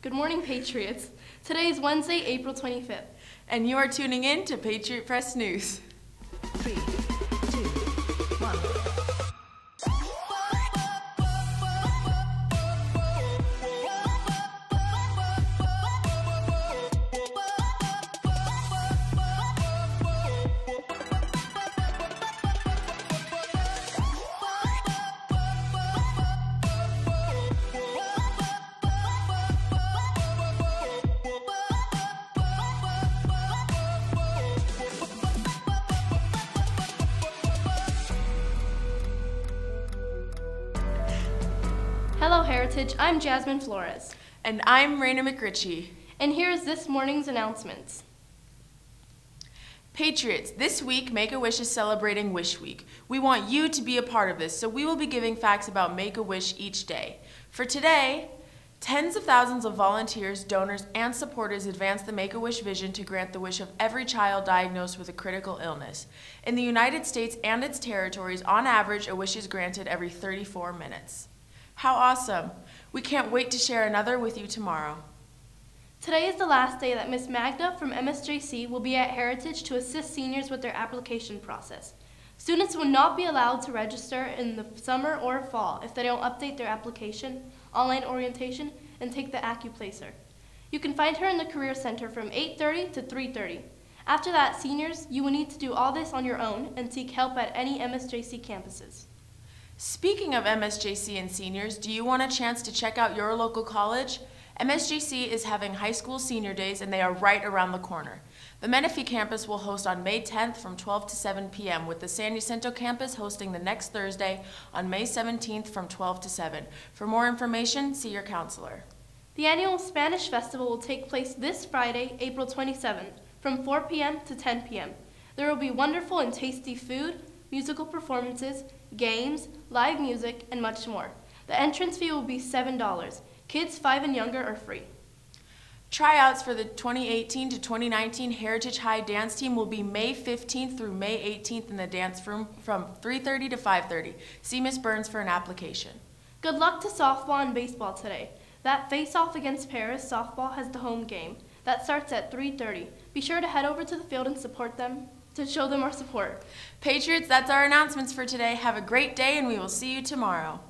Good morning, Patriots. Today is Wednesday, April 25th. And you are tuning in to Patriot Press News. Three, two, one. Hello, Heritage. I'm Jasmine Flores. And I'm Raina McRitchie. And here's this morning's announcements. Patriots, this week Make a Wish is celebrating Wish Week. We want you to be a part of this, so we will be giving facts about Make a Wish each day. For today, tens of thousands of volunteers, donors, and supporters advance the Make a Wish vision to grant the wish of every child diagnosed with a critical illness. In the United States and its territories, on average, a wish is granted every 34 minutes. How awesome! We can't wait to share another with you tomorrow. Today is the last day that Miss Magda from MSJC will be at Heritage to assist seniors with their application process. Students will not be allowed to register in the summer or fall if they don't update their application, online orientation, and take the AccuPlacer. You can find her in the Career Center from 8.30 to 3.30. After that, seniors, you will need to do all this on your own and seek help at any MSJC campuses. Speaking of MSJC and seniors, do you want a chance to check out your local college? MSJC is having high school senior days and they are right around the corner. The Menifee campus will host on May 10th from 12 to 7 p.m. with the San Jacinto campus hosting the next Thursday on May 17th from 12 to 7. For more information, see your counselor. The annual Spanish Festival will take place this Friday, April 27th, from 4 p.m. to 10 p.m. There will be wonderful and tasty food, musical performances, games, live music, and much more. The entrance fee will be $7. Kids 5 and younger are free. Tryouts for the 2018 to 2019 Heritage High dance team will be May 15th through May 18th in the dance room from 3:30 to 5:30. See Miss Burns for an application. Good luck to softball and baseball today. That face-off against Perris softball has the home game. That starts at 3:30. Be sure to head over to the field and support them to show them our support. Patriots, that's our announcements for today. Have a great day and we will see you tomorrow.